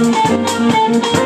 Música